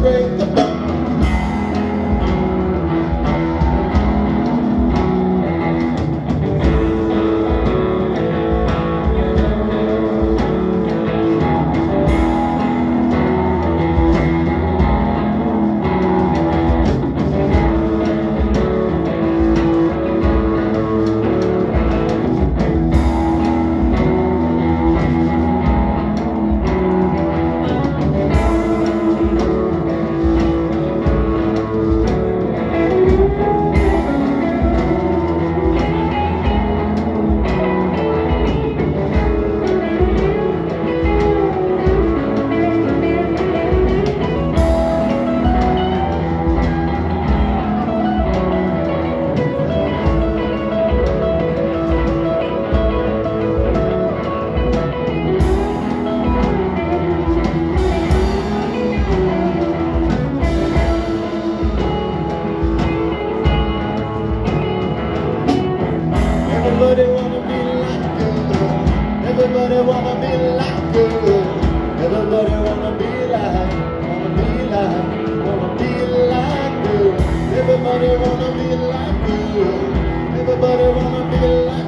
break the Everybody wanna be like you. Everybody wanna be like, wanna be like, wanna be like you. Everybody wanna be like you. Everybody wanna be like.